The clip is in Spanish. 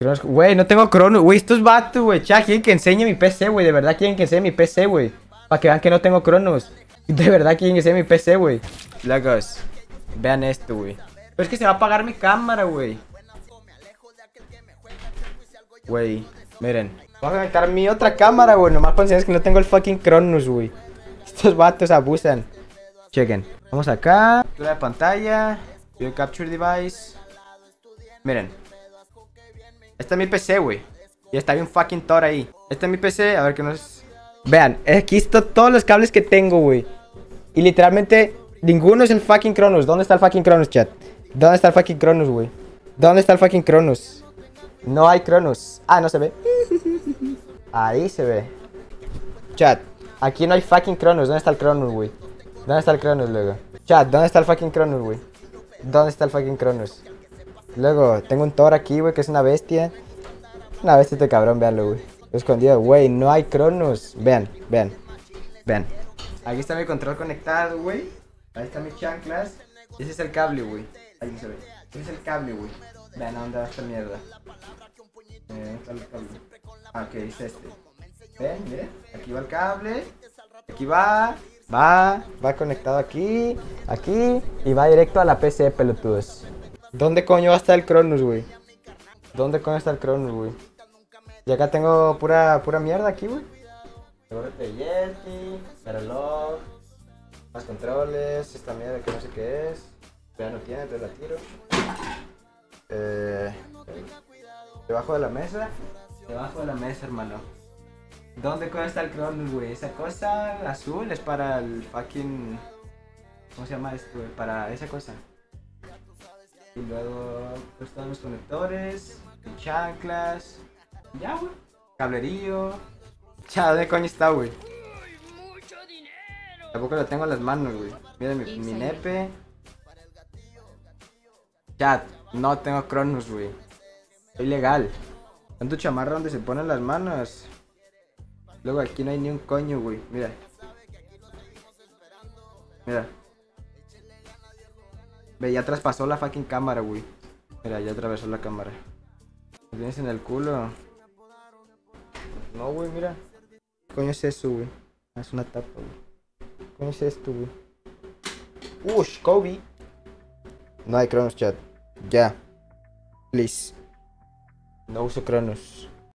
Güey, no tengo Cronos. Güey, estos vatos, güey. Chat, quieren que enseñe mi PC, güey. De verdad quieren que enseñe mi PC, güey. Para que vean que no tengo Cronos. De verdad quieren que enseñe mi PC, güey. Locos. Vean esto, güey. Pero es que se va a apagar mi cámara, güey. Güey, miren. Voy a conectar mi otra cámara, güey. Nomás para enseñarles que no tengo el fucking Cronos, güey. Estos vatos abusan. Chequen. Vamos acá. Captura de pantalla. Video capture device. Miren. Esta es mi PC, güey. Y está bien fucking Thor ahí. Esta es mi PC, a ver qué nos... Vean, aquí están todos los cables que tengo, güey. Y literalmente, ninguno es el fucking Cronos. ¿Dónde está el fucking Cronos, chat? ¿Dónde está el fucking Cronos, güey? ¿Dónde está el fucking Cronos? No hay Cronos. Ah, no se ve. Ahí se ve. Chat, aquí no hay fucking Cronos. ¿Dónde está el Cronos, güey? ¿Dónde está el Cronos, luego? Chat, ¿dónde está el fucking Cronos, güey? ¿Dónde está el fucking Cronos? Luego, tengo un Thor aquí, güey, que es una bestia. Una bestia este cabrón, véanlo, güey. Escondido, güey, no hay Cronos. Vean, vean, vean. Aquí está mi control conectado, güey. Ahí está mi chanclas. Ese es el cable, güey. Ahí se ve. Ese es el cable, güey. Vean a dónde va esta mierda. Eh, ¿dónde está el cable? Ah, ok, es este. Ven, miren. Aquí va el cable. Aquí va. Va. Va conectado aquí. Aquí. Y va directo a la PC, pelotudos. ¿Dónde coño va a estar el Cronus, güey? ¿Dónde coño está el Cronus, güey? Y acá tengo pura, pura mierda aquí, güey. Seguro de Yeti, reloj, más controles, esta mierda que no sé qué es. Ya no tiene, entonces la tiro. Eh, debajo de la mesa. Debajo de la mesa, hermano. ¿Dónde coño está el Cronus, güey? Esa cosa azul es para el fucking... ¿Cómo se llama esto, güey? Para esa cosa. Y luego pues, todos los conectores, chanclas. Ya, güey. Cablerío. Chao, ¿dónde coño está, güey? Tampoco lo tengo en las manos, güey. Mira mi, mi nepe. Chat, no tengo Cronos, güey. Soy legal. Tanto chamarra donde se ponen las manos. Luego aquí no hay ni un coño, güey. Mira. Mira. Ve, ya traspasó la fucking cámara, güey. Mira, ya atravesó la cámara. ¿Lo tienes en el culo? No, güey, mira. ¿Qué coño es eso, güey? Ah, Es una tapa, güey. ¿Qué coño es esto, güey? Ush, Kobe. No hay Cronos chat. Ya. Please. No uso Cronos.